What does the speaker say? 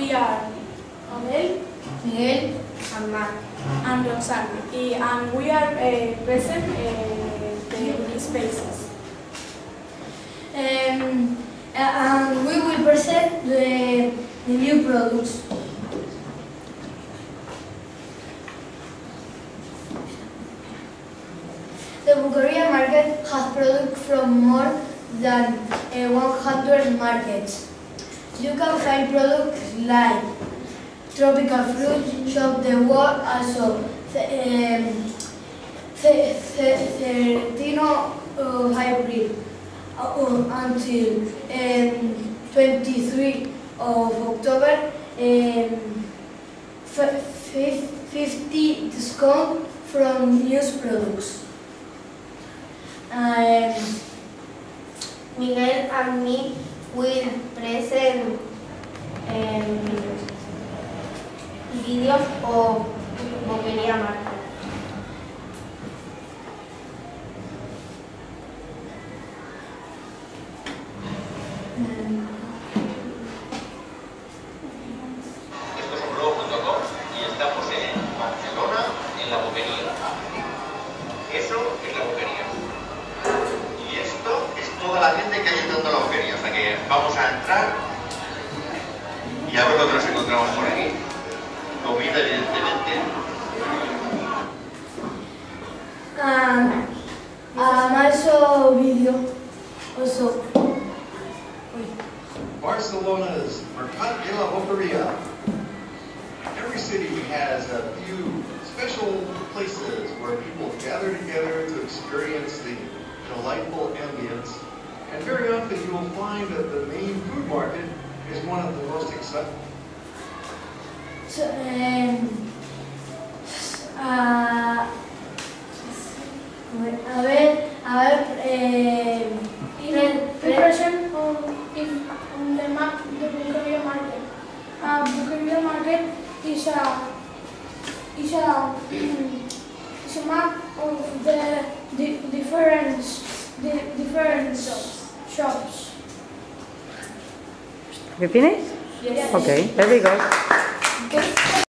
we are Abel Miguel and Marc. and and we are uh, present uh, the spaces. Um, and we will present the, the new products. The Boqueria market has products from more than uh, 100 markets. You can find products like tropical fruit, shop the world, also Ce- Certino uh, hybrid uh, until um, 23 of October um, f- 50 discount from used products. Um, Miguel and me will present um, videos of Boquería Market. Esto que hay entrando a la boquería. O sea que vamos a entrar y a ver lo que nos encontramos por aquí. Comida, evidentemente. Ah, and, and also video. Also, Barcelona's Mercat de la Boqueria. Every city has a few special places where people gather together to experience the delightful ambience. And very often you will find that the main food market is one of the most exciting. so, um, uh, a ver, a ver, eh, In the present on, in, on the map, the Boqueria market. Uh, Boqueria market is a is a is a map of the, the You finished? Okay, there we go.